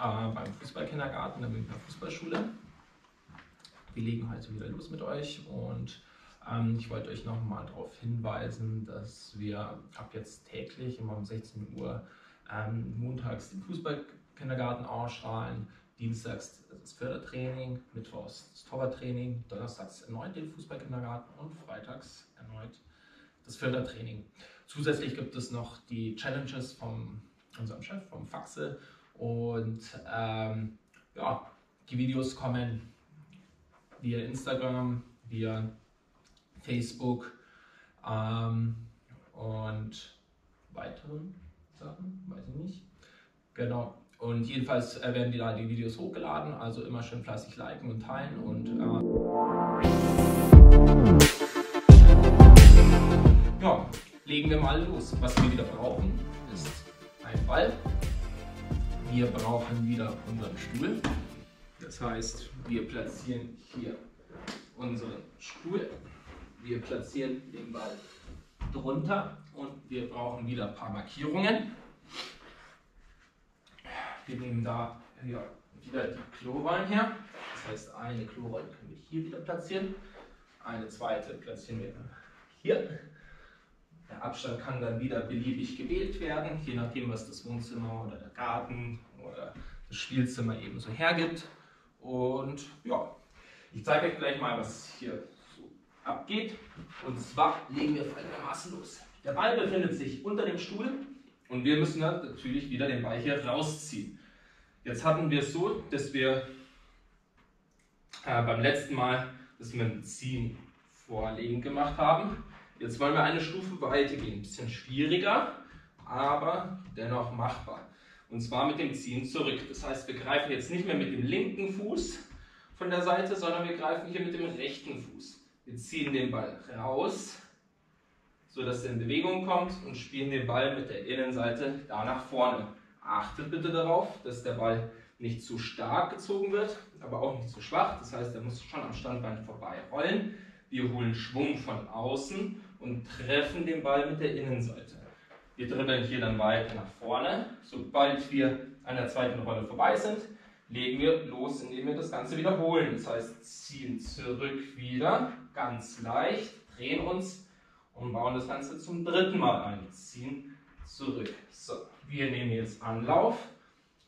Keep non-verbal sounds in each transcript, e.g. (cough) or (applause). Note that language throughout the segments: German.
äh, beim Fußballkindergarten der Münchner Fußballschule. Wir legen heute wieder los mit euch und ähm, ich wollte euch nochmal darauf hinweisen, dass wir ab jetzt täglich immer um 16 Uhr ähm, montags den Fußballkindergarten ausstrahlen, dienstags das Fördertraining, mittwochs das Torwarttraining, donnerstags erneut den Fußballkindergarten und freitags erneut das Fördertraining. Zusätzlich gibt es noch die Challenges von unserem Chef, vom Faxe. Und ähm, ja, die Videos kommen via Instagram, via Facebook ähm, und weiteren Sachen, weiß ich nicht. Genau. Und jedenfalls äh, werden die da die Videos hochgeladen, also immer schön fleißig liken und teilen und äh ja, legen wir mal los. Was wir wieder brauchen, ist ein Ball. Wir brauchen wieder unseren Stuhl. Das heißt, wir platzieren hier unseren Stuhl. Wir platzieren den Ball drunter und wir brauchen wieder ein paar Markierungen. Wir nehmen da ja, wieder die Klorollen her. Das heißt, eine Klorolle können wir hier wieder platzieren. Eine zweite platzieren wir hier. Der Abstand kann dann wieder beliebig gewählt werden, je nachdem, was das Wohnzimmer oder der Garten oder das Spielzimmer eben so hergibt. Und ja, ich zeige euch gleich mal, was hier so abgeht. Und zwar legen wir folgendermaßen los. Der Ball befindet sich unter dem Stuhl und wir müssen natürlich wieder den Ball hier rausziehen. Jetzt hatten wir es so, dass wir äh, beim letzten Mal das mit dem Ziehen vorlegen gemacht haben. Jetzt wollen wir eine Stufe weiter gehen. Ein bisschen schwieriger, aber dennoch machbar. Und zwar mit dem Ziehen zurück. Das heißt, wir greifen jetzt nicht mehr mit dem linken Fuß von der Seite, sondern wir greifen hier mit dem rechten Fuß. Wir ziehen den Ball raus, sodass er in Bewegung kommt und spielen den Ball mit der Innenseite da nach vorne. Achtet bitte darauf, dass der Ball nicht zu stark gezogen wird, aber auch nicht zu schwach. Das heißt, er muss schon am Standbein vorbei rollen. Wir holen Schwung von außen und treffen den Ball mit der Innenseite. Wir dribbeln hier dann weiter nach vorne. Sobald wir an der zweiten Rolle vorbei sind, legen wir los, indem wir das Ganze wiederholen. Das heißt, ziehen zurück wieder, ganz leicht, drehen uns und bauen das Ganze zum dritten Mal ein. Ziehen zurück. So, wir nehmen jetzt Anlauf,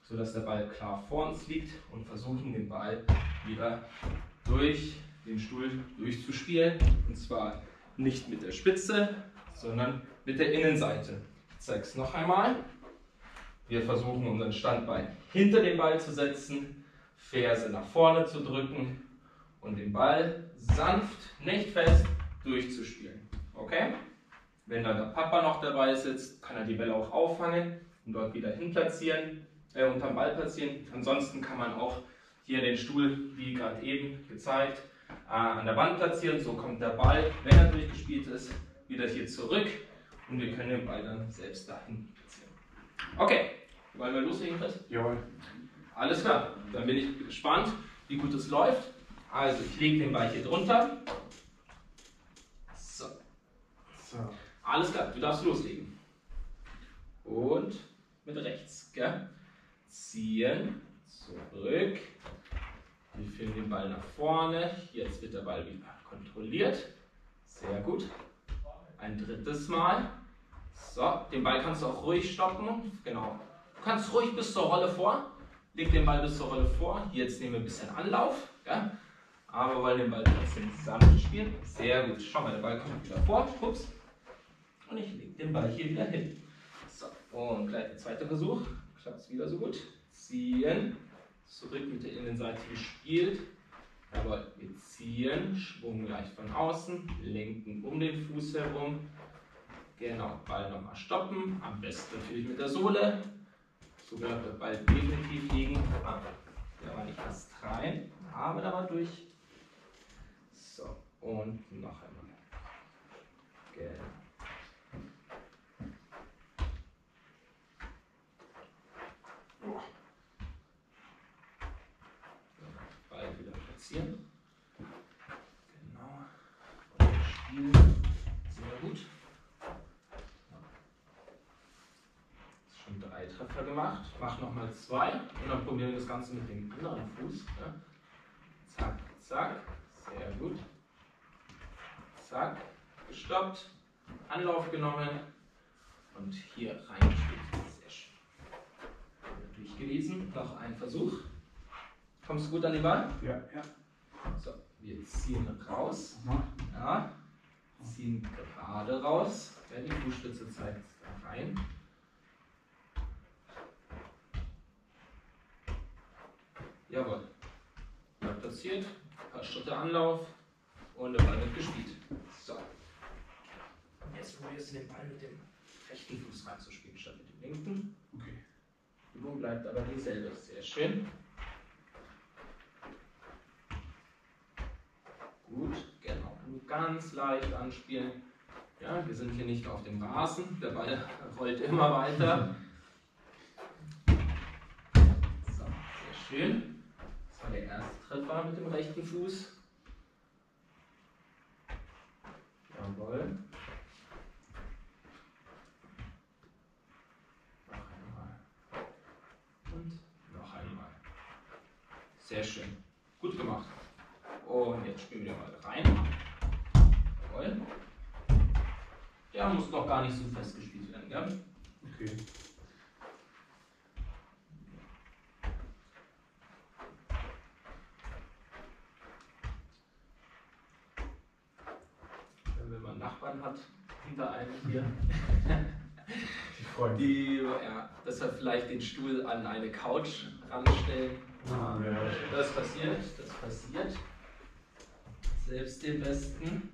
sodass der Ball klar vor uns liegt und versuchen den Ball wieder durch den Stuhl durchzuspielen. Und zwar nicht mit der Spitze, sondern mit der Innenseite. Ich zeige es noch einmal. Wir versuchen unseren Standbein hinter den Ball zu setzen, Ferse nach vorne zu drücken und den Ball sanft, nicht fest durchzuspielen. Okay? Wenn dann der Papa noch dabei sitzt, kann er die Bälle auch auffangen und dort wieder hin platzieren, äh, unterm Ball platzieren. Ansonsten kann man auch hier den Stuhl, wie gerade eben gezeigt, äh, an der Wand platzieren. So kommt der Ball, wenn er durchgespielt ist, wieder hier zurück und wir können den Ball dann selbst dahin platzieren. Okay, wollen wir loslegen, Chris? Jawohl. Alles klar, dann bin ich gespannt, wie gut es läuft. Also, ich lege den Ball hier drunter. So. so. Alles klar, du darfst loslegen. Und mit rechts, gell? Ziehen, zurück, wir führen den Ball nach vorne. Jetzt wird der Ball wieder kontrolliert. Sehr gut. Ein drittes Mal. So, den Ball kannst du auch ruhig stoppen. Genau. Du kannst ruhig bis zur Rolle vor. Leg den Ball bis zur Rolle vor. Jetzt nehmen wir ein bisschen Anlauf. Ja? Aber wollen den Ball trotzdem zusammen spielen. Sehr gut. Schau mal, der Ball kommt wieder vor. Ups. Und ich lege den Ball hier wieder hin. So, und gleich der zweite Versuch. Klappt es wieder so gut. Ziehen zurück mit der Innenseite gespielt. Aber wir ziehen, Schwung leicht von außen, lenken um den Fuß herum. Genau, Ball nochmal stoppen, am besten natürlich mit der Sohle. So bleibt der Ball definitiv liegen. Ah, der war nicht fast rein, aber da war durch. So, und noch einmal. Genau. Platzieren. Genau. Und Spiel sehr gut. Ist schon drei drei Treffer gemacht. Mach nochmal zwei und dann probieren wir das Ganze mit dem anderen Fuß. Ja. Zack, zack. Sehr gut. Zack. Gestoppt. Anlauf genommen und hier reingespielt. Sehr schön. Durchgelesen. Noch ein Versuch. Kommst du gut an den Ball? Ja, ja. So, wir ziehen raus. Ja. Ziehen gerade raus. Ja, die Fußspitze zeigt da rein. Jawohl. Ball platziert, ein paar Schritte Anlauf und der Ball wird gespielt. So. Jetzt probierst du den Ball mit dem rechten Fuß reinzuspielen statt mit dem linken. Okay. Die Übung bleibt aber dieselbe. Sehr schön. Gut, genau. Nur ganz leicht anspielen. Ja, wir sind hier nicht auf dem Rasen. Der Ball (laughs) rollt immer weiter. So, sehr schön. Das war der erste Treffer mit dem rechten Fuß. Jawohl. Noch einmal. Und noch einmal. Sehr schön. Gut gemacht. Und jetzt spielen wir mal rein. Jawohl. Ja, muss noch gar nicht so fest gespielt werden, gell? Okay. Wenn man Nachbarn hat hinter einem hier, (laughs) Die freuen sich. die, ja, dass er vielleicht den Stuhl an eine Couch ranstellen. Ah, ja. Das passiert, das passiert. Selbst den Besten.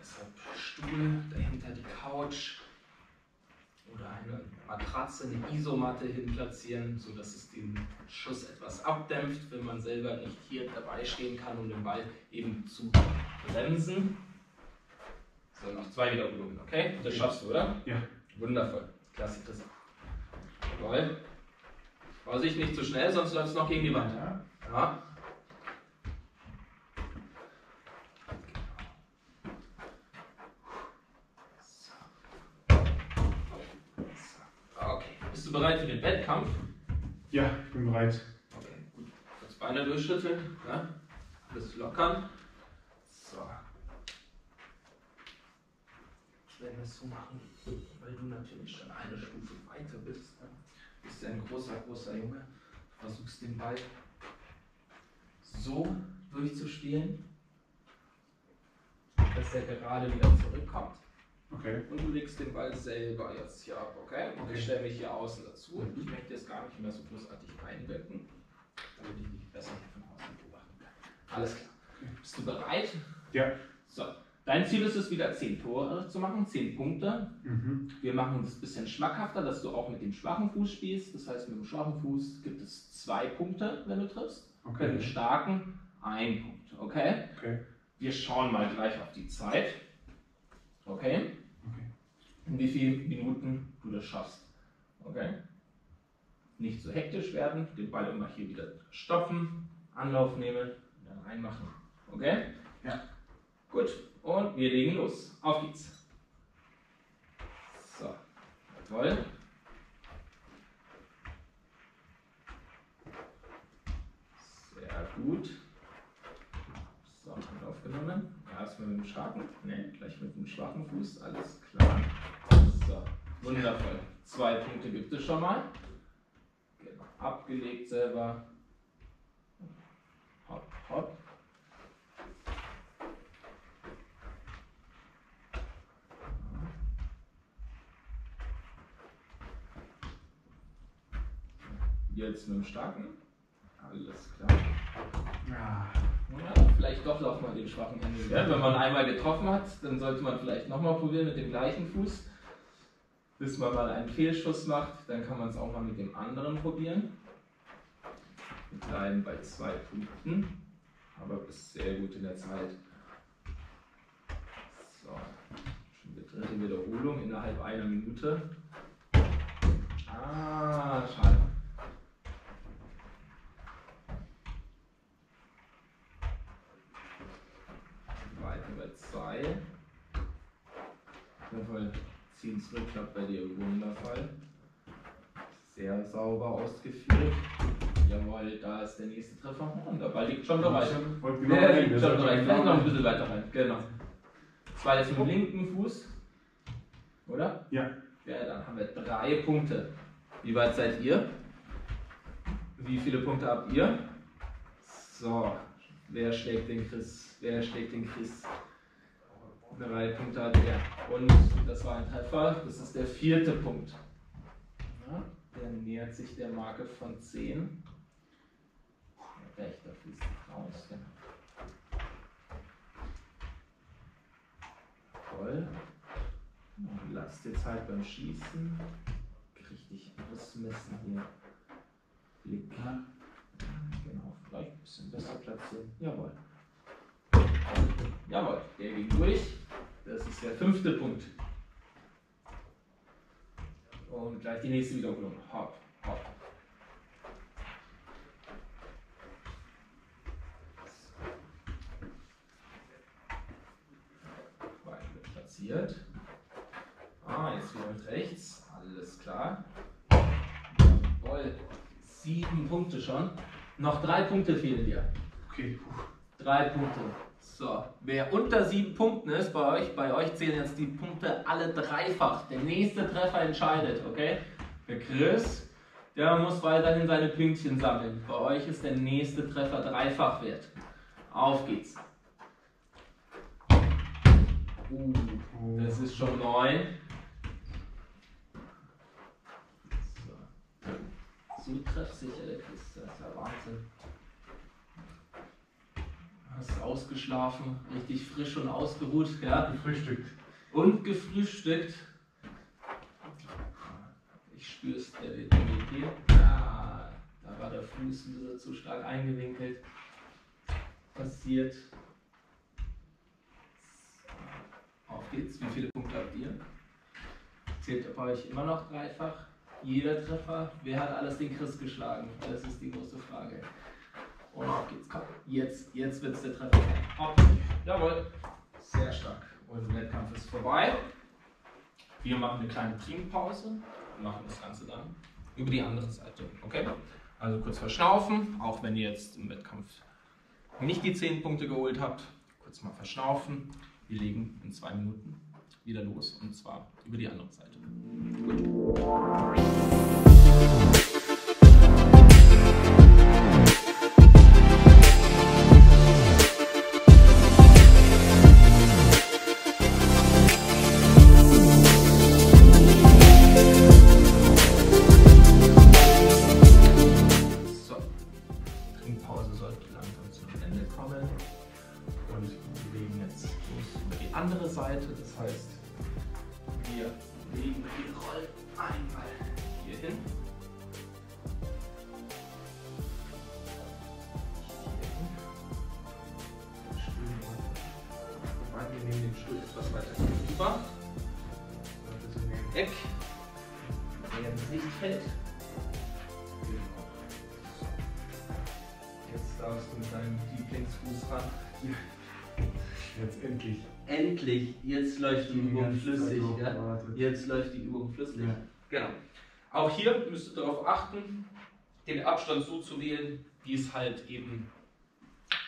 Deshalb Stuhl, dahinter die Couch oder eine Matratze, eine Isomatte hin platzieren, sodass es den Schuss etwas abdämpft, wenn man selber nicht hier dabei stehen kann, um den Ball eben zu bremsen. So, noch zwei Wiederholungen, okay? Das schaffst du, oder? Ja. Wundervoll. Klasse, Chris. Jawohl. Vorsicht, nicht zu schnell, sonst läuft es noch gegen die Wand. Ja. Ja. Okay. Bist du bereit für den Wettkampf? ja, ich bin bereit. Okay, gut. Kurz Beine durchschütteln. Ja? Alles lockern. So. Wenn wir es so machen, weil du natürlich schon eine Stufe weiter bist. Ne? Bist ja ein großer, großer Junge. Du versuchst den Ball so durchzuspielen, dass er gerade wieder zurückkommt. Okay. Und du legst den Ball selber jetzt hier ab, okay? Und ich Okay. stelle mich hier außen dazu. Ich möchte jetzt gar nicht mehr so großartig einwirken, damit ich dich besser hier von außen beobachten kann. Alles klar. Bist du bereit? Ja. So. Dein Ziel ist es, wieder 10 Tore zu machen, 10 Punkte. Mhm. Wir machen das ein bisschen schmackhafter, dass du auch mit dem schwachen Fuß spielst. Das heißt, mit dem schwachen Fuß gibt es zwei Punkte, wenn du triffst. Mit dem Okay. starken ein Punkt, okay? Okay. Wir schauen mal gleich auf die Zeit. Okay? Okay. In wie vielen Minuten du das schaffst. Okay? Nicht so hektisch werden, den Ball immer hier wieder stopfen, Anlauf nehmen, dann reinmachen. Okay? Ja. Gut, und wir legen los. Auf geht's. So, jawohl. Sehr gut. So, Anlauf genommen. Erstmal mit dem starken, ne, gleich mit dem schwachen Fuß, alles klar. So, wundervoll. Zwei Punkte gibt es schon mal. Genau, abgelegt selber. Hopp, hopp. Jetzt mit dem starken. Alles klar. Ja. Vielleicht doch noch mal den schwachen Händen. Ja, wenn man einmal getroffen hat, dann sollte man vielleicht nochmal probieren mit dem gleichen Fuß. Bis man mal einen Fehlschuss macht, dann kann man es auch mal mit dem anderen probieren. Wir bleiben bei zwei Punkten, aber bist sehr gut in der Zeit. So, schon die dritte Wiederholung innerhalb einer Minute. Ah, schade. Weiter bei zwei. Jawohl. ziehen zurück, klappt bei dir wundervoll. Sehr sauber ausgeführt. Jawohl, da ist der nächste Treffer. Und der Ball liegt schon bereit. Genau Der liegt schon bereit. Vielleicht noch ein bisschen weiter rein. Genau. Zwei jetzt mit dem linken Fuß. Oder? Ja. Ja, dann haben wir drei Punkte. Wie weit seid ihr? Wie viele Punkte habt ihr? So, wer schlägt den Chris? Wer schlägt den Chris? Drei Punkte hat er. Und das war ein Treffer. Das ist der vierte Punkt. Ja, der nähert sich der Marke von 10. Rechter Fuß raus. Genau. Voll. Und lasst jetzt halt beim Schießen richtig ausmessen hier. Blick. Genau, vielleicht ein bisschen besser platzieren. Jawohl. Jawohl, der ging durch. Das ist der fünfte Punkt. Und gleich die nächste Wiederholung. Hopp, hopp. Bein wird platziert. Ah, jetzt wieder mit rechts. Alles klar. Jawohl. Sieben Punkte schon. Noch drei Punkte fehlen dir. Okay. Drei Punkte. So, wer unter sieben Punkten ist bei euch, bei euch zählen jetzt die Punkte alle dreifach. Der nächste Treffer entscheidet, okay? Der Chris, der muss weiterhin seine Pünktchen sammeln. Bei euch ist der nächste Treffer dreifach wert. Auf geht's. Uh, das ist schon neun. So, so treffsicher der Chris, das ist ja Wahnsinn. Hast ausgeschlafen, richtig frisch und ausgeruht, ja. Gefrühstückt. Und gefrühstückt. Ich spüre es, der wird meditiert. Ah, da war der Fuß ein bisschen zu stark eingewinkelt. Passiert. Auf geht's. Wie viele Punkte habt ihr? Zählt bei euch immer noch dreifach? Jeder Treffer? Wer hat alles den Chris geschlagen? Das ist die große Frage. Und auf geht's, komm. Jetzt, jetzt wird's der Treffer. Hopp. Jawohl. Sehr stark. Und der Wettkampf ist vorbei. Wir machen eine kleine Trinkpause und machen das Ganze dann über die andere Seite. Okay? Also kurz verschnaufen, auch wenn ihr jetzt im Wettkampf nicht die 10 Punkte geholt habt. Kurz mal verschnaufen. Wir legen in zwei Minuten wieder los und zwar über die andere Seite. So, nehmen den Stuhl etwas weiter gegenüber. Sollte so in den Eck, der in Sicht hält. Genau. Jetzt darfst du mit deinem Lieblingsfuß ran. (laughs) Jetzt endlich. Endlich, jetzt läuft die Die Übung flüssig. Ja? Jetzt läuft die Übung flüssig. Ja. Genau. Auch hier müsst ihr darauf achten, den Abstand so zu wählen, wie es halt eben,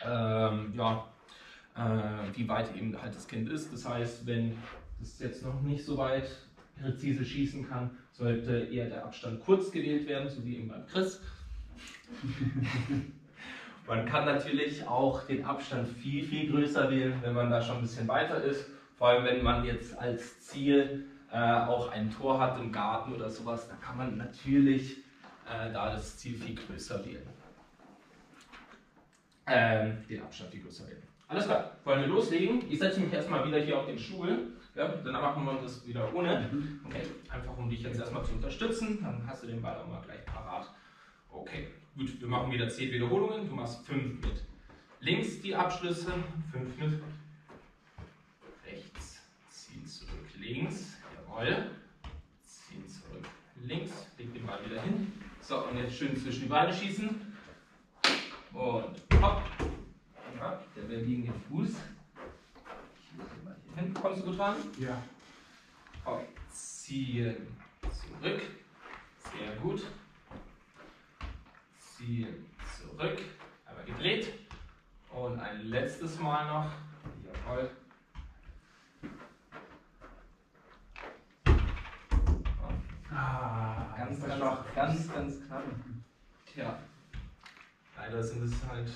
ähm, ja, äh, wie weit eben halt das Kind ist. Das heißt, wenn das jetzt noch nicht so weit präzise schießen kann, sollte eher der Abstand kurz gewählt werden, so wie eben beim Chris. (laughs) Man kann natürlich auch den Abstand viel, viel größer wählen, wenn man da schon ein bisschen weiter ist. Vor allem, wenn man jetzt als Ziel äh, auch ein Tor hat im Garten oder sowas, da kann man natürlich äh, da das Ziel viel größer wählen. Ähm, den Abstand viel größer wählen. Alles klar, wollen wir loslegen? Ich setze mich erstmal wieder hier auf den Stuhl. Ja, dann machen wir das wieder ohne. Okay, einfach um dich jetzt erstmal zu unterstützen. Dann hast du den Ball auch mal gleich parat. Okay, gut, wir machen wieder 10 Wiederholungen. Du machst 5 mit links die Abschlüsse, 5 mit rechts. Ziehen zurück links, jawohl. Ziehen zurück links, leg den Ball wieder hin. So, und jetzt schön zwischen die Beine schießen. Und hopp. Ball gegen den Fuß. Ich leg den Ball hier hin. Kommst du gut ran? Ja. Okay, ziehen, zurück. Sehr gut. Ziehen, zurück. Einmal gedreht. Und ein letztes Mal noch. Jawohl. Ah, Ganz, ganz, ganz, ganz knapp. Tja. Leider sind es halt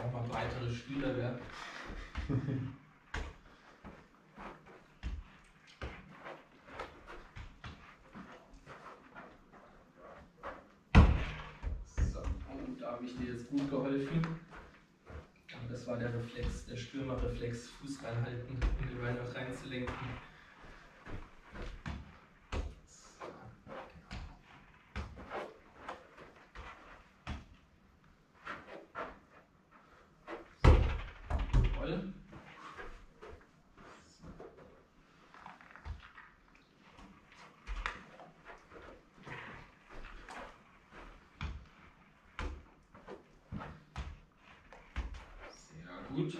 auch mal breitere Spieler, wer. So, oh, da habe ich dir jetzt gut geholfen. Das war der Reflex, der Stürmerreflex, Fuß reinhalten, um den noch reinzulenken. So, genau. Jawohl. Sehr gut.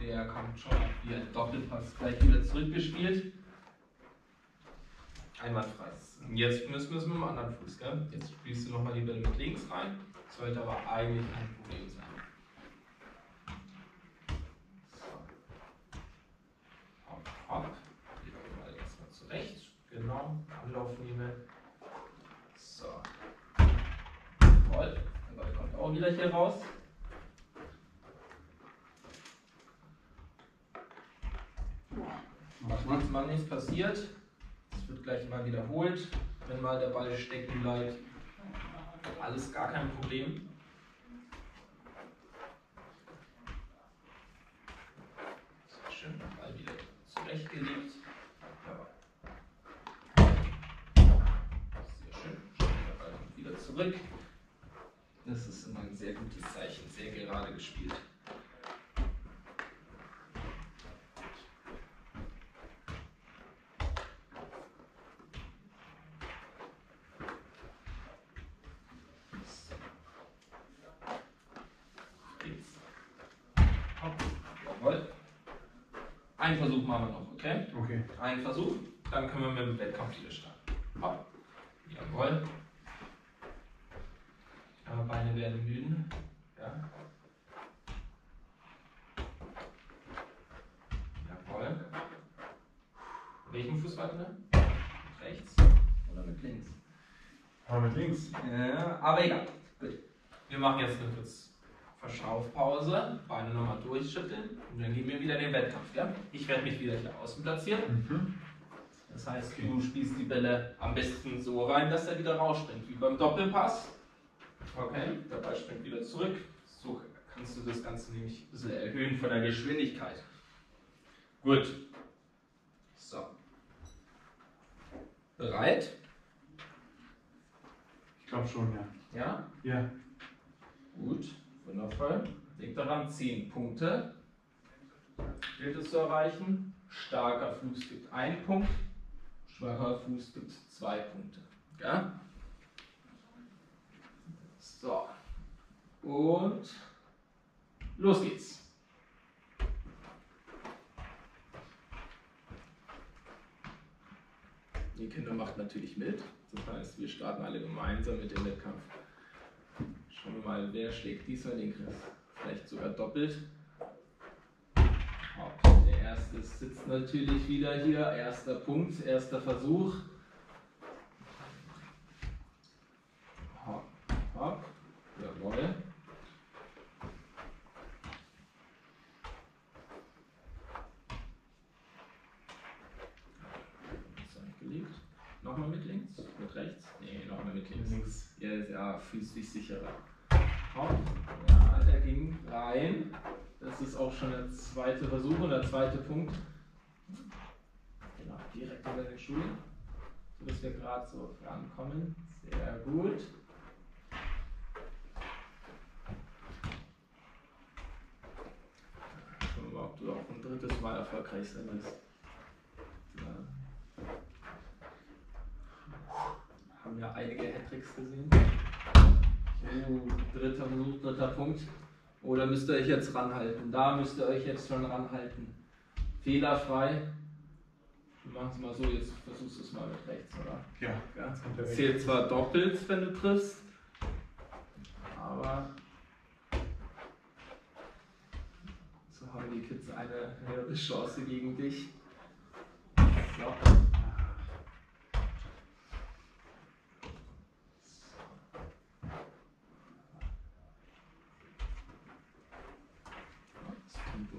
Jawohl, Kommt schon wie ein Doppelpass gleich wieder zurückgespielt. Einwandfrei. Und Jetzt müssen wir es mit dem anderen Fuß, gell? Jetzt spielst du nochmal die Bälle mit links rein. Sollte aber eigentlich kein Problem sein. So. Hopp, hopp. Gehen wir mal jetzt mal zurecht. Genau. Anlauf nehmen. So. Jawohl. Der Ball kommt auch wieder hier raus. Mach mal. Nichts passiert. Es wird gleich mal wiederholt, wenn mal der Ball stecken bleibt. Alles gar kein Problem. Sehr schön, Ball wieder zurechtgelegt. Sehr schön, der Ball wieder zurück. Das ist immer ein sehr gutes Zeichen, sehr gerade gespielt. Geht's. Hopp. Jawohl. Einen Versuch machen wir noch, okay? Okay. Ein Versuch, dann können wir mit dem Wettkampf wieder starten. Hopp. Jawohl. Aber Beine werden müde. Ja. Jawohl. Welchen Fuß das? Rechts oder mit links? Aber mit links. Ja, aber egal. Gut. Wir machen jetzt eine kurz Verschnaufpause. Beine nochmal durchschütteln und dann gehen wir wieder den Wettkampf. Ja? Ich werde mich wieder hier außen platzieren. Mhm. Das heißt, Okay. du spielst die Bälle am besten so rein, dass er wieder rausspringt, wie beim Doppelpass. Okay, der Ball springt wieder zurück. So kannst du das Ganze nämlich ein bisschen erhöhen von der Geschwindigkeit. Gut. So. Bereit? Ich glaube schon, ja. Ja? Ja. Gut, wundervoll. Denk daran, 10 Punkte gilt es zu erreichen. Starker Fuß gibt einen Punkt, schwacher Fuß gibt zwei Punkte. Ja? So. Und los geht's. Die Kinder macht natürlich mit. Das heißt, wir starten alle gemeinsam mit dem Wettkampf. Schauen wir mal, wer schlägt diesmal den Chris. Vielleicht sogar doppelt. Der erste sitzt natürlich wieder hier. Erster Punkt, erster Versuch. Hopp, hopp. Jawohl. Ist eingelegt. Nochmal mit links? Mit rechts? Nee, nochmal mit links. Links. Ja, ja, fühlst dich sicherer. Hopp. Ja, der ging rein. Das ist auch schon der zweite Versuch und der zweite Punkt. Genau, direkt über den Schuh, sodass wir gerade so rankommen. Sehr gut. Schauen wir mal, ob du auch ein drittes Mal erfolgreich sein wirst. Ja. Haben ja einige Hattricks gesehen. Oh, dritter Versuch, dritter Punkt. Oder müsst ihr euch jetzt ranhalten? Da müsst ihr euch jetzt schon ranhalten. Fehlerfrei. Wir machen es mal so, jetzt versuchst du es mal mit rechts, oder? Ja, Ja. der weg. Zählt zwar doppelt, wenn du triffst, aber so haben die Kids eine höhere Chance gegen dich. So.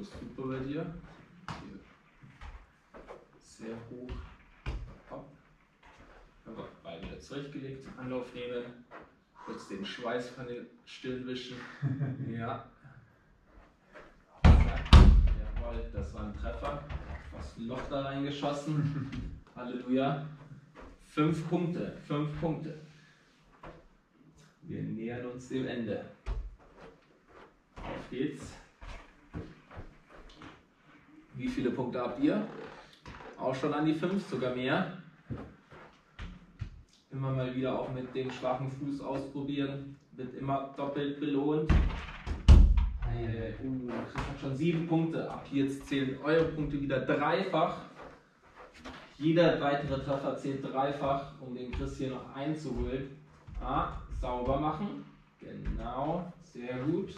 Das Super bei dir. Hier. Sehr hoch. Hopp. Aber Beine wieder zurechtgelegt. Anlauf nehmen. Kurz den Schweiß von den Stirn wischen. (laughs) ja. Jawohl, das war ein Treffer. Fast ein Loch da reingeschossen. (laughs) Halleluja. Fünf Punkte. Fünf Punkte. Wir nähern uns dem Ende. Auf geht's. Wie viele Punkte habt ihr? Auch schon an die fünf, sogar mehr. Immer mal wieder auch mit dem schwachen Fuß ausprobieren. Wird immer doppelt belohnt. Uh, Chris hat schon sieben Punkte. Ab jetzt zählen eure Punkte wieder dreifach. Jeder weitere Treffer zählt dreifach, um den Chris hier noch einzuholen. Ah, sauber machen. Genau, sehr gut.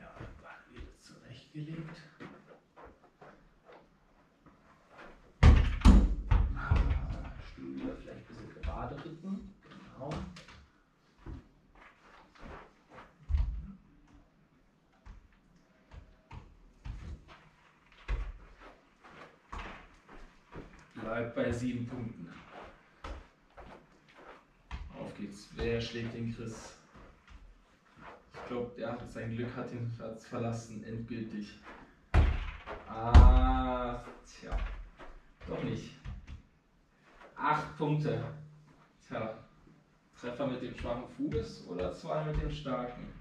Ja, Ball wieder zurechtgelegt. Ah, Stuhl wieder vielleicht ein bisschen gerade rücken. Genau. Bleibt bei sieben Punkten. Auf geht's. Wer schlägt den Chris? Ich glaube, der hat sein Glück, hat den Platz verlassen, endgültig. Ah, tja. Doch nicht. Acht Punkte. Tja. Treffer mit dem schwachen Fuß oder zwei mit dem starken?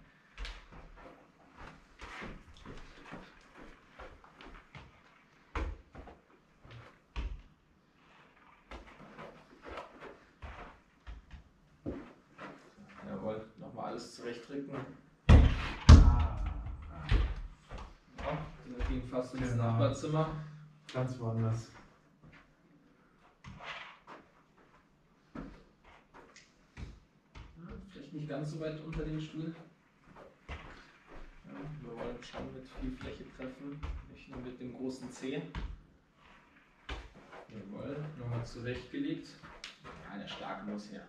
Jawohl, nochmal alles zurechtrücken. Ah, Ja, wir gehen fast ins Genau. Nachbarzimmer. ganz woanders. Ja, vielleicht nicht ganz so weit unter dem Stuhl. Ja, wir wollen schon mit viel Fläche treffen, nicht nur mit dem großen Zeh. Jawohl, nochmal zurechtgelegt. Ja, der starke muss her.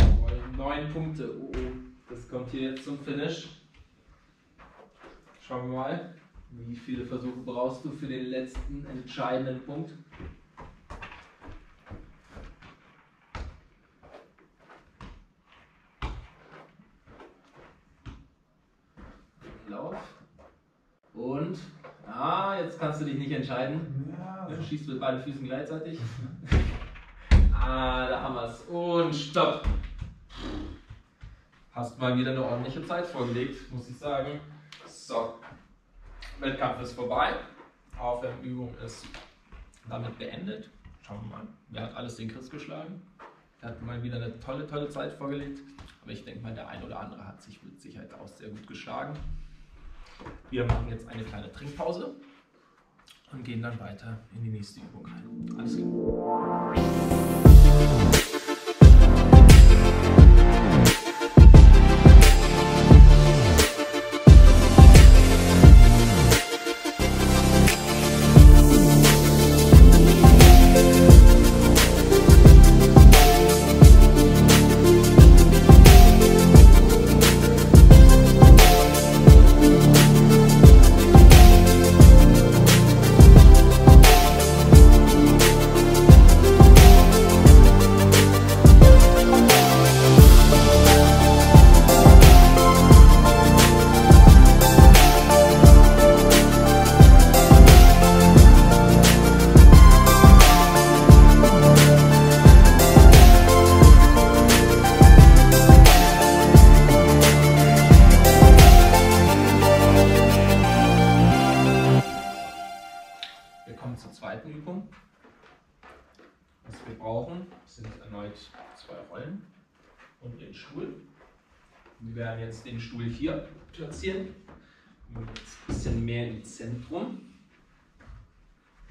Jawohl, neun Punkte. Oh, oh. Das kommt hier jetzt zum Finish. Schauen wir mal, wie viele Versuche brauchst du für den letzten entscheidenden Punkt. Lauf. Und, ah, jetzt kannst du dich nicht entscheiden. Ja, Du schießt mit beiden Füßen gleichzeitig. (laughs) ah, da haben wir es. Und stopp. Hast mal wieder eine ordentliche Zeit vorgelegt, muss ich sagen. So. Wettkampf ist vorbei. Aufwärmübung ist damit beendet. Schauen wir mal. Wer hat alles den Chris geschlagen? Er hat mal wieder eine tolle, tolle Zeit vorgelegt. Aber ich denke mal, der ein oder andere hat sich mit Sicherheit auch sehr gut geschlagen. Wir machen jetzt eine kleine Trinkpause und gehen dann weiter in die nächste Übung rein. Alles klar.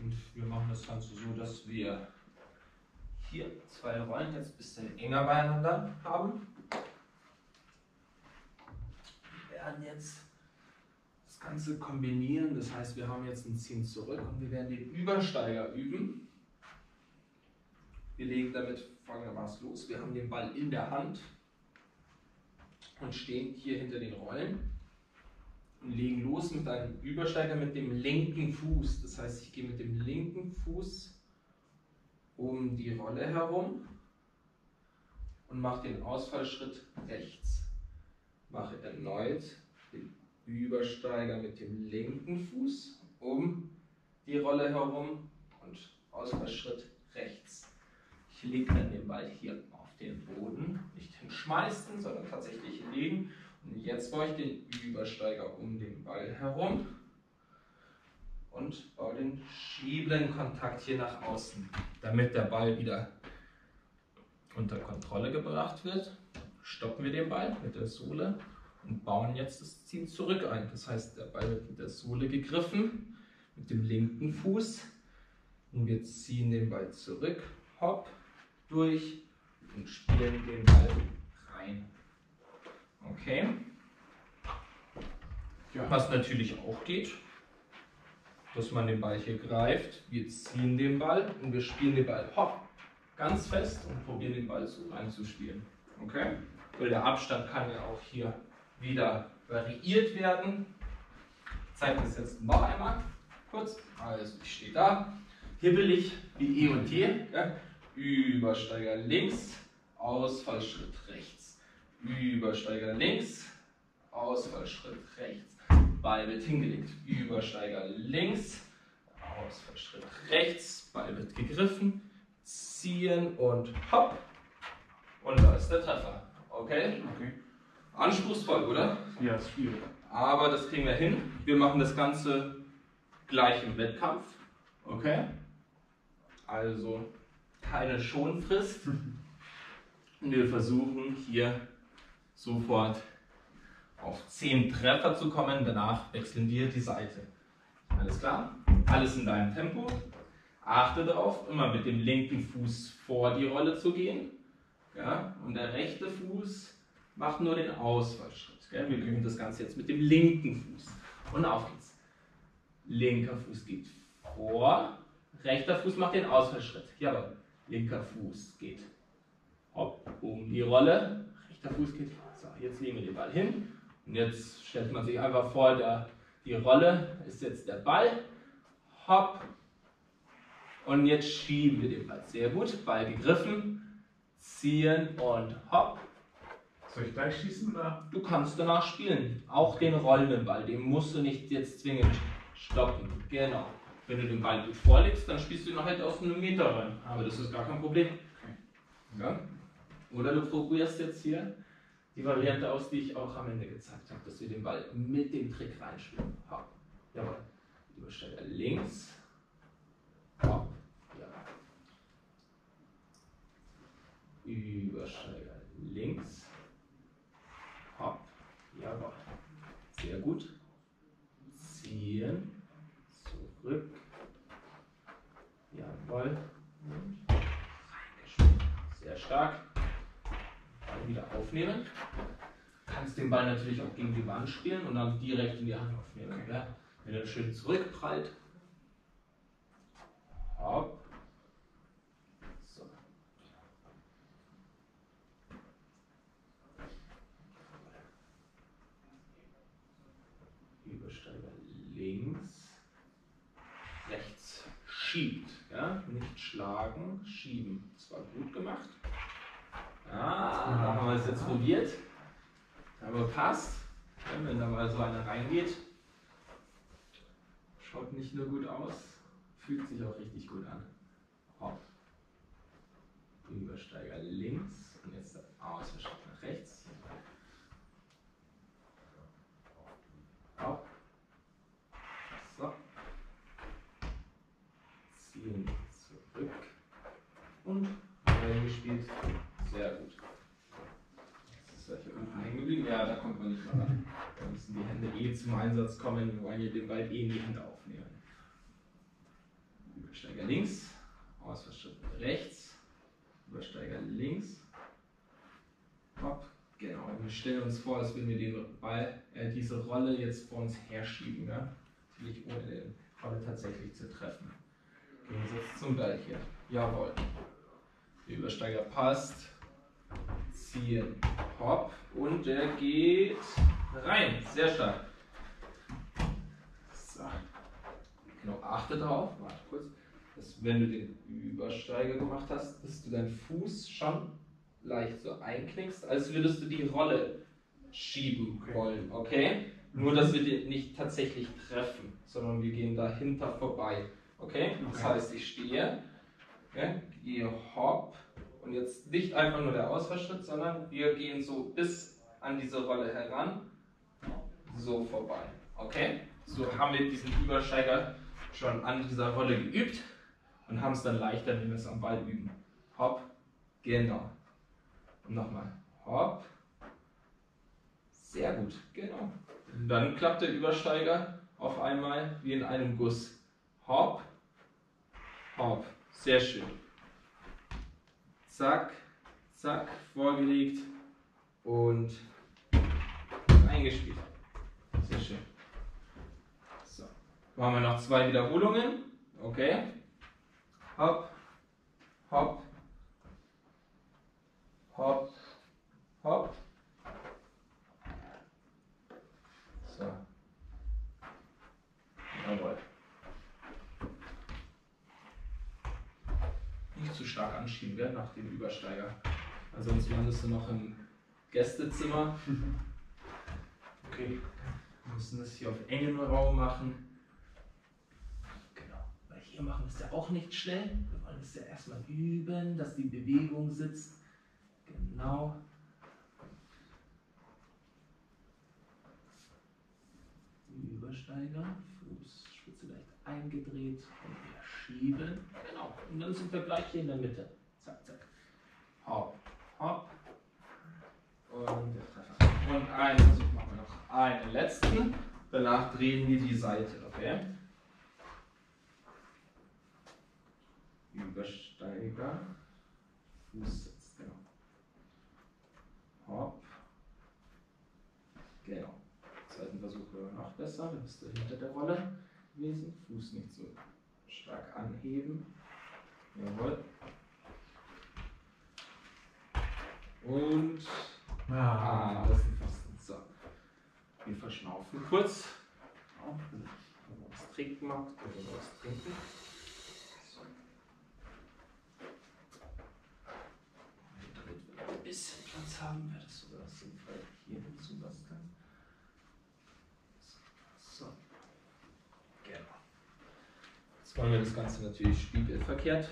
Und wir machen das Ganze so, dass wir hier zwei Rollen jetzt ein bisschen enger beieinander haben. Wir werden jetzt das Ganze kombinieren. Das heißt, wir haben jetzt ein Ziehen zurück und wir werden den Übersteiger üben. Wir legen damit folgendermaßen los. Wir haben den Ball in der Hand und stehen hier hinter den Rollen und legen los mit einem Übersteiger mit dem linken Fuß. Das heißt, ich gehe mit dem linken Fuß um die Rolle herum und mache den Ausfallschritt rechts. Mache erneut den Übersteiger mit dem linken Fuß um die Rolle herum und Ausfallschritt rechts. Ich lege dann den Ball hier auf den Boden, nicht hinschmeißen, sondern tatsächlich legen. Jetzt baue ich den Übersteiger um den Ball herum und baue den schiebenden Kontakt hier nach außen, damit der Ball wieder unter Kontrolle gebracht wird. Stoppen wir den Ball mit der Sohle und bauen jetzt das Ziehen zurück ein. Das heißt, der Ball wird mit der Sohle gegriffen, mit dem linken Fuß und wir ziehen den Ball zurück, hopp, durch und spielen den Ball rein. Okay? Ja. Was natürlich auch geht, dass man den Ball hier greift. Wir ziehen den Ball und wir spielen den Ball hopp, ganz fest und probieren den Ball so reinzuspielen. Okay? Weil der Abstand kann ja auch hier wieder variiert werden. Ich zeige das jetzt noch einmal kurz. Also ich stehe da, hibbel ich wie E und T. Übersteiger links, Ausfallschritt rechts. Übersteiger links, Ausfallschritt rechts. Ball wird hingelegt. Übersteiger links, Ausfallschritt rechts. Ball wird gegriffen. Ziehen und hopp. Und da ist der Treffer. Okay? Okay. Anspruchsvoll, oder? Ja, ist schwierig. Aber das kriegen wir hin. Wir machen das Ganze gleich im Wettkampf. Okay? Also keine Schonfrist. Und (laughs) wir versuchen hier sofort auf 10 Treffer zu kommen. Danach wechseln wir die Seite. Alles klar? Alles in deinem Tempo. Achte darauf, immer mit dem linken Fuß vor die Rolle zu gehen. Ja? Und der rechte Fuß macht nur den Ausfallschritt. Gell? Wir üben das Ganze jetzt mit dem linken Fuß. Und auf geht's. Linker Fuß geht vor, rechter Fuß macht den Ausfallschritt. Jawohl. Linker Fuß geht hopp um die Rolle, rechter Fuß geht. So, jetzt legen wir den Ball hin. Und jetzt stellt man sich einfach vor, der, die Rolle ist jetzt der Ball. Hopp. Und jetzt schieben wir den Ball. Sehr gut. Ball gegriffen. Ziehen und hopp. Soll ich gleich schießen oder? Du kannst danach spielen. Auch den rollenden Ball, den musst du nicht jetzt zwingend stoppen. Genau. Wenn du den Ball gut vorlegst, dann spielst du ihn halt aus einem Meter rein. Aber das ist gar kein Problem. Ja? Oder du probierst jetzt hier die Variante aus, die ich auch am Ende gezeigt habe, dass wir den Ball mit dem Trick reinspielen. Hopp. Jawohl. Übersteiger links. Hopp. Ja. Übersteiger links. Hopp. Jawohl. Sehr gut. Ziehen. Zurück. Jawohl. Und reingespielt. Sehr stark. Wieder aufnehmen. Kannst den Ball natürlich auch gegen die Wand spielen und dann direkt in die Hand aufnehmen. Ja? Wenn er schön zurückprallt. Hopp. So. Übersteiger links, rechts schiebt. Ja? Nicht schlagen, schieben. Das war gut gemacht. Ah, da haben wir es jetzt probiert. Aber passt. Wenn da mal so einer reingeht, schaut nicht nur gut aus, fühlt sich auch richtig gut an. Hopp. Übersteiger links und jetzt der nach rechts. Hopp. So. Ziehen zurück und Ja, da kommt man nicht mehr ran. Da müssen die Hände eh zum Einsatz kommen. Wir wollen hier den Ball eh in die Hände aufnehmen. Übersteiger links, Ausfallschritt rechts, Übersteiger links. Hopp, genau. Wir stellen uns vor, als würden wir den Ball, äh, diese Rolle jetzt vor uns herschieben. Ja? Natürlich ohne den Rolle tatsächlich zu treffen. Gegensatz zum Ball hier. Jawohl. Der Übersteiger passt. Ziehen. Hopp. Und der geht rein. Sehr stark. So. Genau, achte darauf. Warte kurz. Dass, wenn du den Übersteiger gemacht hast, dass du deinen Fuß schon leicht so einknickst, als würdest du die Rolle schieben Okay. wollen. Okay? Nur, dass wir den nicht tatsächlich treffen, sondern wir gehen dahinter vorbei. Okay? Das Okay. heißt, ich stehe, ja, gehe hopp und jetzt nicht einfach nur der Ausfallschritt, sondern wir gehen so bis an diese Rolle heran, so vorbei. Okay? So haben wir diesen Übersteiger schon an dieser Rolle geübt und haben es dann leichter, wenn wir es am Ball üben. Hopp, genau. Und nochmal. Hopp. Sehr gut, genau. Und dann klappt der Übersteiger auf einmal wie in einem Guss. Hopp, hopp. Sehr schön. Zack, zack, vorgelegt und eingespielt. Sehr schön. So. Machen wir noch zwei Wiederholungen. Okay. Hopp, hopp, hopp, hopp. So. Jawohl. Nicht zu stark anschieben, gell, nach dem Übersteiger. Weil sonst landest du noch im Gästezimmer. (laughs) Okay. Wir müssen das hier auf engem Raum machen. Genau. Weil hier machen wir es ja auch nicht schnell. Wir wollen es ja erstmal üben, dass die Bewegung sitzt. Genau. Übersteiger, Fußspitze leicht eingedreht schieben. Genau. Und dann sind wir gleich hier in der Mitte. Zack, zack. Hopp, hopp. Und der Treffer. Und einen Versuch machen wir noch. Einen letzten. Danach drehen wir die Seite, okay? Übersteiger. Fußsitz, genau. Hopp. Genau. Zweiten Versuch wäre noch besser. Dann bist du hinter der Rolle gewesen. Fuß nicht so stark anheben. Jawohl. Und Ah. Ah, das ist fast so. Wir verschnaufen kurz. Ja, wenn man was trinken mag, können wir was trinken. So. Damit wir ein bisschen Platz haben, wäre das sogar sinnvoll, hier hinzubasteln. So. Genau. Jetzt wollen wir das Ganze natürlich spiegelverkehrt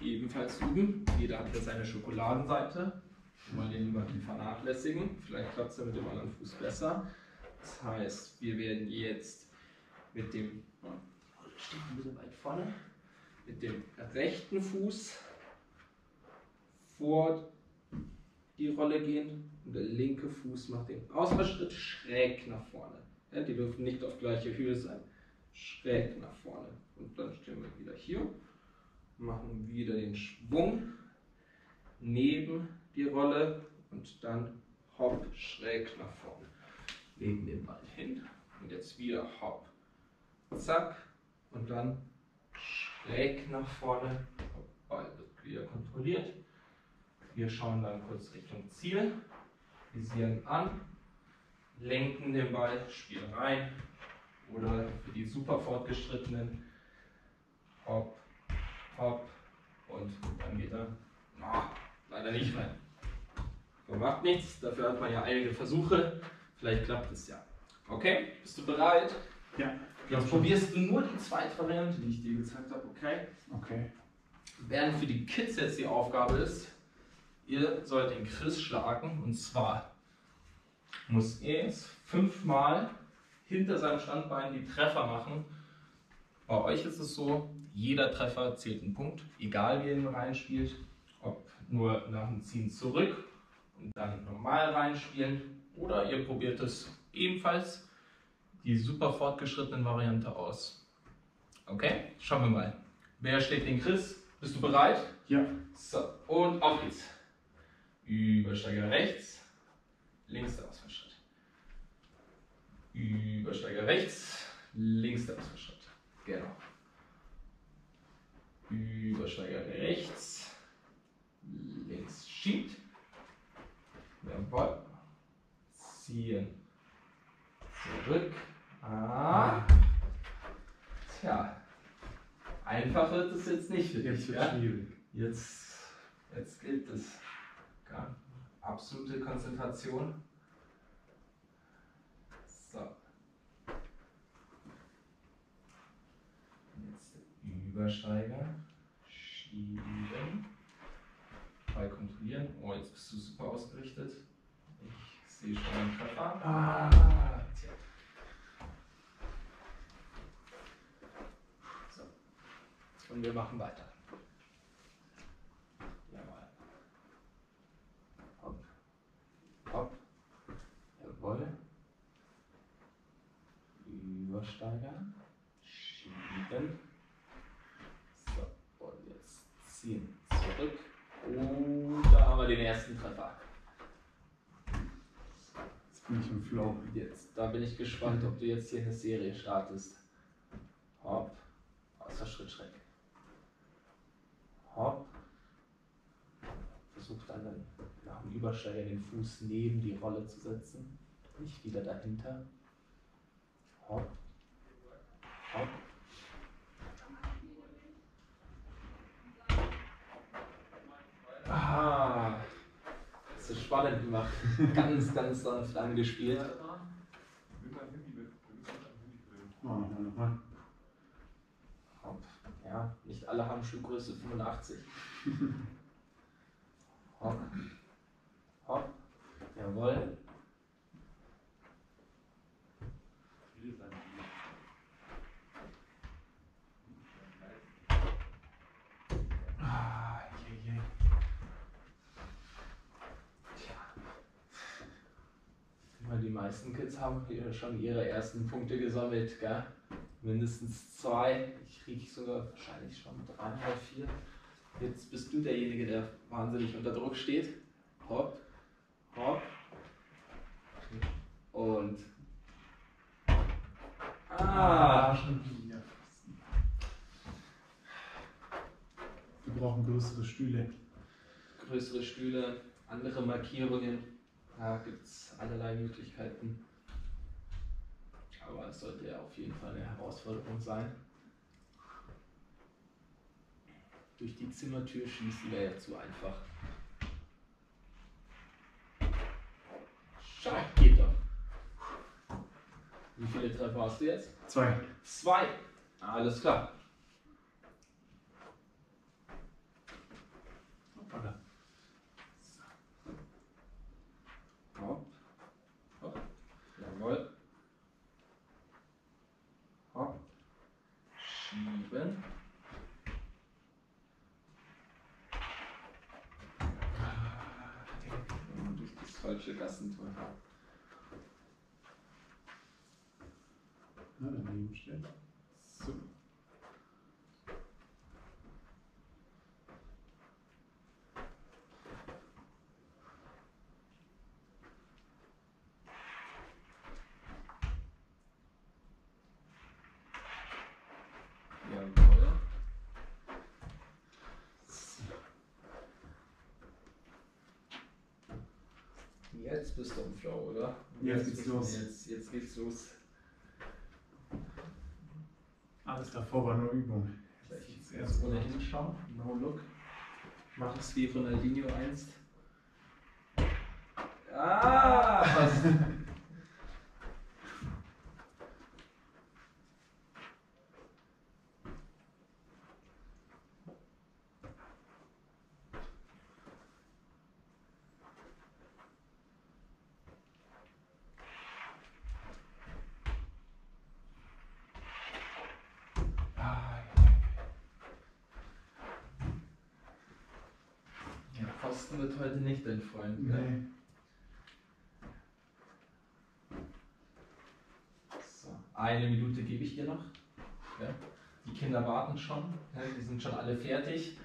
ebenfalls üben. Jeder hat ja seine Schokoladenseite. Wollen den niemanden vernachlässigen. Vielleicht klappt es ja mit dem anderen Fuß besser. Das heißt, wir werden jetzt mit dem, oh, steht ein bisschen weit vorne, mit dem rechten Fuß vor die Rolle gehen und der linke Fuß macht den Ausfallschritt schräg nach vorne. Die dürfen nicht auf gleicher Höhe sein. Schräg nach vorne. Und dann stehen wir wieder hier, machen wieder den Schwung neben die Rolle und dann hopp schräg nach vorne. Legen den Ball hin und jetzt wieder hopp, zack und dann schräg nach vorne. Ball wird wieder kontrolliert. Wir schauen dann kurz Richtung Ziel, visieren an, lenken den Ball, spielen rein oder für die super fortgeschrittenen hopp, hopp und dann geht er ah, leider nicht rein. Aber macht nichts, dafür hat man ja einige Versuche. Vielleicht klappt es ja. Okay, bist du bereit? Ja. Jetzt probierst du nur die zweite Variante, die ich dir gezeigt habe, okay? Okay. Während für die Kids jetzt die Aufgabe ist, ihr sollt den Chris schlagen und zwar muss er jetzt fünfmal hinter seinem Standbein die Treffer machen. Bei euch ist es so, jeder Treffer zählt einen Punkt, egal wie ihr ihn reinspielt, ob nur nach dem Ziehen zurück und dann normal reinspielen Oder ihr probiert es ebenfalls die super fortgeschrittenen Variante aus. Okay, schauen wir mal. Wer schlägt den Chris? Bist du bereit? Ja. So, und auf geht's. Übersteiger rechts, links der Ausfallschritt. Übersteiger rechts, links der Ausfallschritt. Genau. Übersteiger rechts, links schiebt. Jawohl. Ziehen. Zurück. Ah. Tja. Einfach wird es jetzt nicht für Jetzt wird ja? schwierig. Jetzt, jetzt gilt es. Absolute Konzentration. So. Jetzt Übersteiger. Schieben. Ball kontrollieren. Oh, jetzt bist du super ausgerichtet. Ich sehe schon einen Treffer. Ah. tja. So. Und wir machen weiter. Jawohl. Hopp. Hopp. Jawohl. Übersteiger. Schieben. So. Und jetzt ziehen. Zurück. Und da haben wir den ersten Treffer. Flow. Jetzt, da bin ich gespannt, ob du jetzt hier eine Serie startest. Hopp. Außer Schritt schräg. Hopp. Versuch dann, dann nach dem Übersteiger den Fuß neben die Rolle zu setzen. Nicht wieder dahinter. Hopp. Ah. Das ist spannend gemacht. (laughs) Ganz, ganz sanft angespielt. Ja, nicht alle haben Schuhgröße 85. (laughs) Hopp. Hopp. Jawohl. Ah, je, je. Tja. Weil die meisten Kids haben schon ihre ersten Punkte gesammelt, gell? Mindestens zwei. Ich kriege sogar wahrscheinlich schon dreieinhalb, vier. Jetzt bist du derjenige, der wahnsinnig unter Druck steht. Hopp. Hopp. Und. Ah! schon wieder. Wir brauchen größere Stühle. größere Stühle, andere Markierungen. Da gibt es allerlei Möglichkeiten. Aber es sollte ja auf jeden Fall eine Herausforderung sein. Durch die Zimmertür schießen wäre ja zu einfach. Schau, geht doch. Wie viele Treffer hast du jetzt? Zwei. Zwei. Alles klar. Hoppala. Hopp. Hopp. Jawohl. Hopp. Und durch das falsche Gassentor. Na, daneben stellen. So. Jawohl. Jetzt bist du im Flow, oder? Jetzt geht's los. Jetzt, jetzt geht's los. Alles davor war nur Übung. Vielleicht erst ohnehin schauen. No look. Mach es wie Ronaldinho einst. Ah! Fast. Ah, (laughs) Ja, Pfosten wird heute nicht dein Freund. Ne? nee. Eine Dir noch. Ja. Die Kinder warten schon. Ja, die sind schon alle fertig.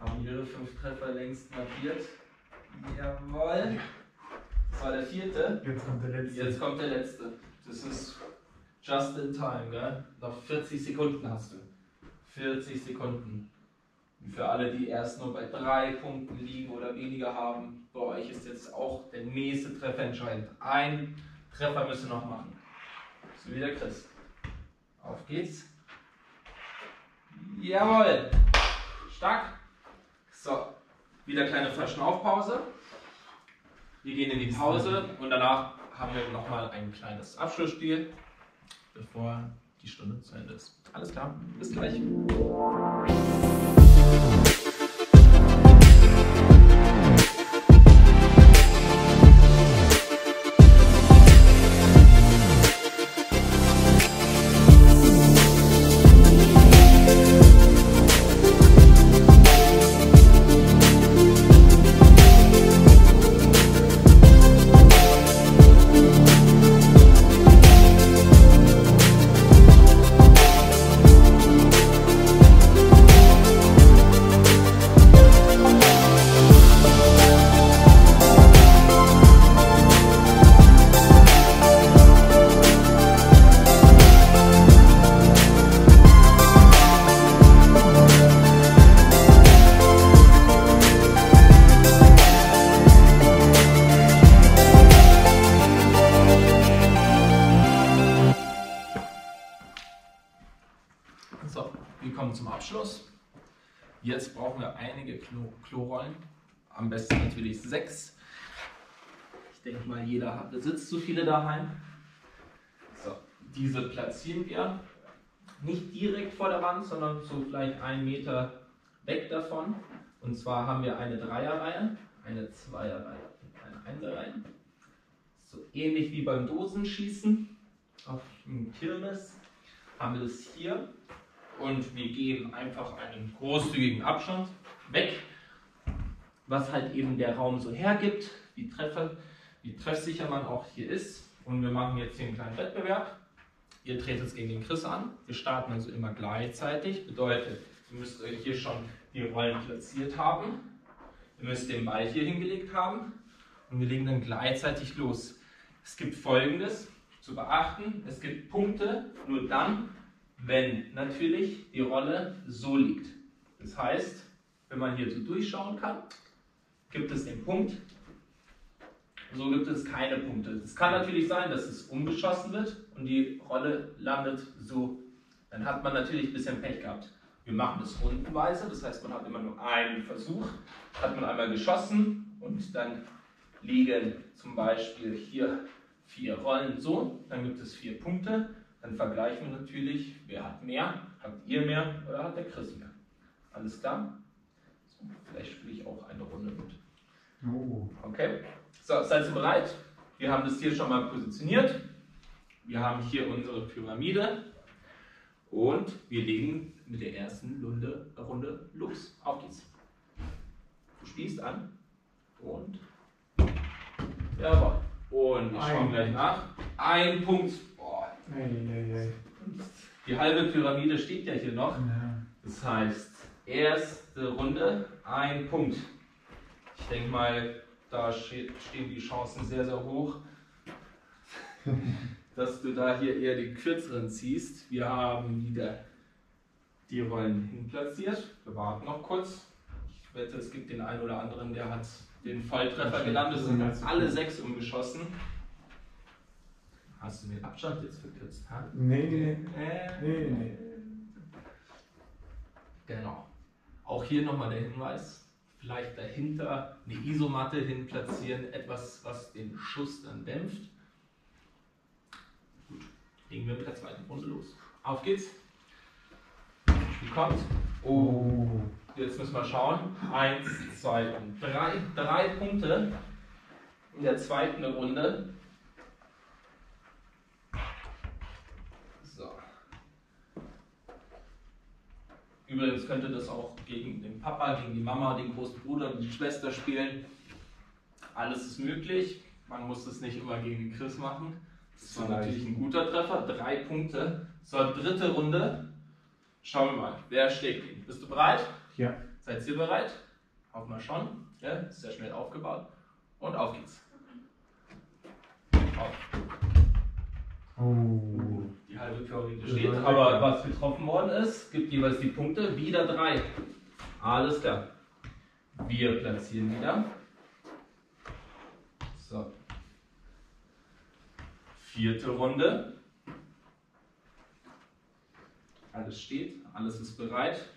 Haben ihre fünf Treffer längst markiert. Jawohl. Das war der vierte. Jetzt kommt der letzte. Jetzt kommt der letzte. Das ist just in time, gell? Noch 40 Sekunden hast du. 40 Sekunden. Und für alle, die erst nur bei drei Punkten liegen oder weniger haben, bei euch ist jetzt auch der nächste Treffer entscheidend. Ein Treffer müsst ihr noch machen. So wie der Chris. Auf geht's. Jawohl. Stark. So, wieder kleine Verschnaufpause. Wir gehen in die Pause und danach haben wir nochmal ein kleines Abschlussspiel, bevor die Stunde zu Ende ist. Alles klar, bis gleich. Denke mal, jeder hat, besitzt so viele daheim. So, diese platzieren wir nicht direkt vor der Wand, sondern so vielleicht einen Meter weg davon. Und zwar haben wir eine Dreierreihe, eine Zweierreihe und eine Einserreihe. So ähnlich wie beim Dosenschießen auf dem Kirmes haben wir das hier und wir geben einfach einen großzügigen Abstand weg, was halt eben der Raum so hergibt, wie, Treffer, wie treffsicher man auch hier ist. Und wir machen jetzt hier einen kleinen Wettbewerb. Ihr tretet es gegen den Chris an. Wir starten also immer gleichzeitig. Bedeutet, ihr müsst euch hier schon die Rollen platziert haben. Ihr müsst den Ball hier hingelegt haben. Und wir legen dann gleichzeitig los. Es gibt folgendes zu beachten: Es gibt Punkte nur dann, wenn natürlich die Rolle so liegt. Das heißt, wenn man hier so durchschauen kann, gibt es den Punkt, so gibt es keine Punkte. Es kann natürlich sein, dass es umgeschossen wird und die Rolle landet so. Dann hat man natürlich ein bisschen Pech gehabt. Wir machen das rundenweise, das heißt, man hat immer nur einen Versuch, hat man einmal geschossen und dann liegen zum Beispiel hier vier Rollen so, dann gibt es vier Punkte. Dann vergleichen wir natürlich, wer hat mehr, habt ihr mehr oder hat der Chris mehr. Alles klar? So, vielleicht spiele ich auch eine Runde mit. Oh. Okay, so, seid ihr bereit? Wir haben das hier schon mal positioniert. Wir haben hier unsere Pyramide und wir legen mit der ersten Runde, Runde los. Auf geht's. Du spielst an und jawohl. Und wir schauen Ein. gleich nach. Ein Punkt. Ei. die halbe Pyramide steht ja hier noch. Das heißt, erste Runde, ein Punkt. Ich denke mal, da ste- stehen die Chancen sehr, sehr hoch, (laughs) dass du da hier eher die kürzeren ziehst. Wir haben wieder die Rollen hinplatziert. Wir warten noch kurz. Ich wette, es gibt den einen oder anderen, der hat den Volltreffer gelandet. Es sind alle sechs umgeschossen. Hast du den Abstand jetzt verkürzt? Ha? Nee, nee. Äh, Nee, nee. Genau. Auch hier nochmal der Hinweis, vielleicht dahinter eine Isomatte hin platzieren, etwas, was den Schuss dann dämpft. Gut, legen wir mit der zweiten Runde los. Auf geht's. Spiel kommt. Oh. jetzt müssen wir schauen. Eins, zwei und drei. Drei Punkte in der zweiten Runde. So. Übrigens könnte das auch gegen den Papa, gegen die Mama, den großen Bruder, die Schwester spielen. Alles ist möglich. Man muss es nicht immer gegen den Chris machen. Das war natürlich ein guter Treffer. Drei Punkte. So, dritte Runde. Schauen wir mal, wer schlägt ihn. Bist du bereit? Ja. Seid ihr bereit? Hoffen wir schon. Ja, ist sehr schnell aufgebaut. Und auf geht's. Auf. Oh. Die halbe Das steht. war Aber was getroffen worden ist, gibt jeweils die Punkte. Wieder drei. Alles klar. Wir platzieren wieder. So. Vierte Runde. Alles steht, alles ist bereit.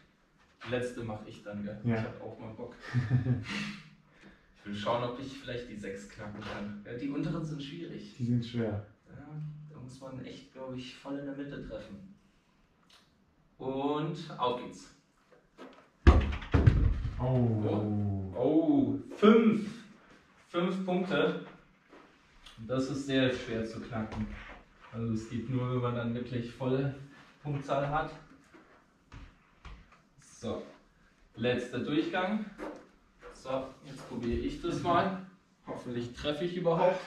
Letzte mache ich dann, gell? Ja. Ich habe auch mal Bock. (laughs) ich will schauen, ob ich vielleicht die sechs knacken kann. Ja, die unteren sind schwierig. Die sind schwer. Muss man echt, glaube ich, voll in der Mitte treffen. Und auf geht's. Oh. Oh, fünf. Fünf Punkte. Das ist sehr schwer zu knacken. Also es geht nur, wenn man dann wirklich volle Punktzahl hat. So, letzter Durchgang. So, jetzt probiere ich das mal. Hoffentlich treffe ich überhaupt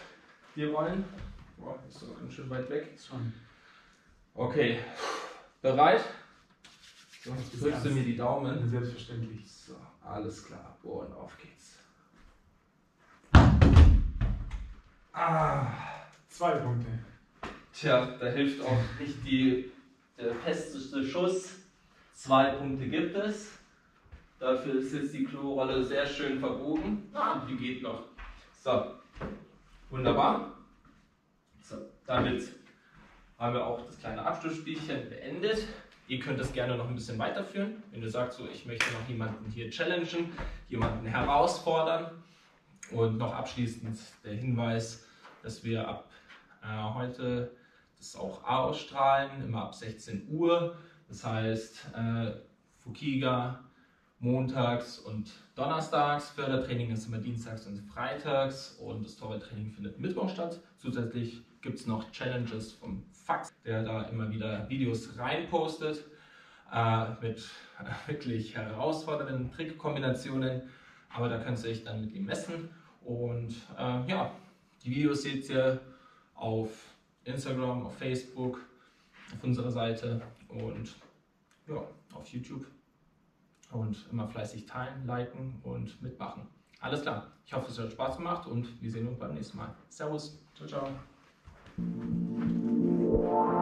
die Rollen. Boah, ist doch ganz schön weit weg. Schon. Okay, bereit? Ist drückst du mir die Daumen. Selbstverständlich. So, alles klar. Und auf geht's. Ah, Zwei Punkte. tja, da hilft auch nicht die, der festeste Schuss. Zwei Punkte gibt es. Dafür ist jetzt die Klorolle sehr schön verbogen. Ah, die geht noch. So, wunderbar. Damit haben wir auch das kleine Abschlussspielchen beendet. Ihr könnt das gerne noch ein bisschen weiterführen. Wenn ihr sagt, so, ich möchte noch jemanden hier challengen, jemanden herausfordern. Und noch abschließend der Hinweis, dass wir ab äh, heute das auch ausstrahlen, immer ab 16 Uhr. Das heißt, äh, Fukiga montags und donnerstags, Fördertraining ist immer dienstags und freitags und das Torwarttraining findet Mittwoch statt. Zusätzlich gibt es noch Challenges vom Fax, der da immer wieder Videos reinpostet äh, mit äh, wirklich herausfordernden Trickkombinationen. Aber da könnt ihr euch dann mit ihm messen. Und äh, ja, die Videos seht ihr auf Instagram, auf Facebook, auf unserer Seite und ja, auf YouTube. Und immer fleißig teilen, liken und mitmachen. Alles klar. Ich hoffe, es hat Spaß gemacht und wir sehen uns beim nächsten Mal. Servus. Ciao, ciao. Thank you.